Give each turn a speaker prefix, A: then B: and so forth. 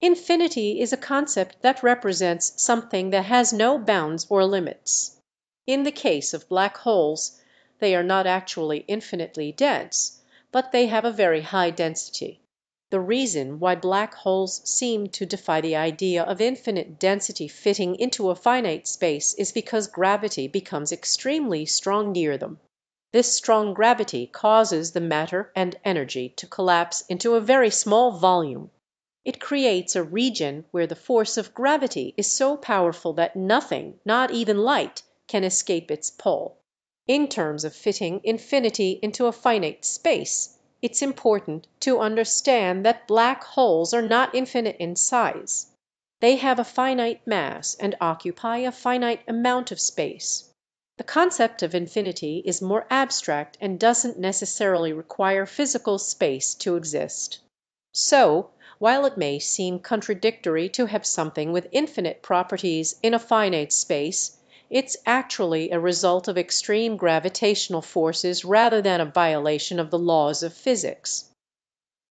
A: Infinity is a concept that represents something that has no bounds or limits. In the case of black holes they are not actually infinitely dense, but they have a very high density. The reason why black holes seem to defy the idea of infinite density fitting into a finite space is because gravity becomes extremely strong near them. This strong gravity causes the matter and energy to collapse into a very small volume. It creates a region where the force of gravity is so powerful that nothing, not even light, can escape its pull. In terms of fitting infinity into a finite space, it's important to understand that black holes are not infinite in size. They have a finite mass and occupy a finite amount of space. The concept of infinity is more abstract and doesn't necessarily require physical space to exist. So while it may seem contradictory to have something with infinite properties in a finite space, it's actually a result of extreme gravitational forces rather than a violation of the laws of physics.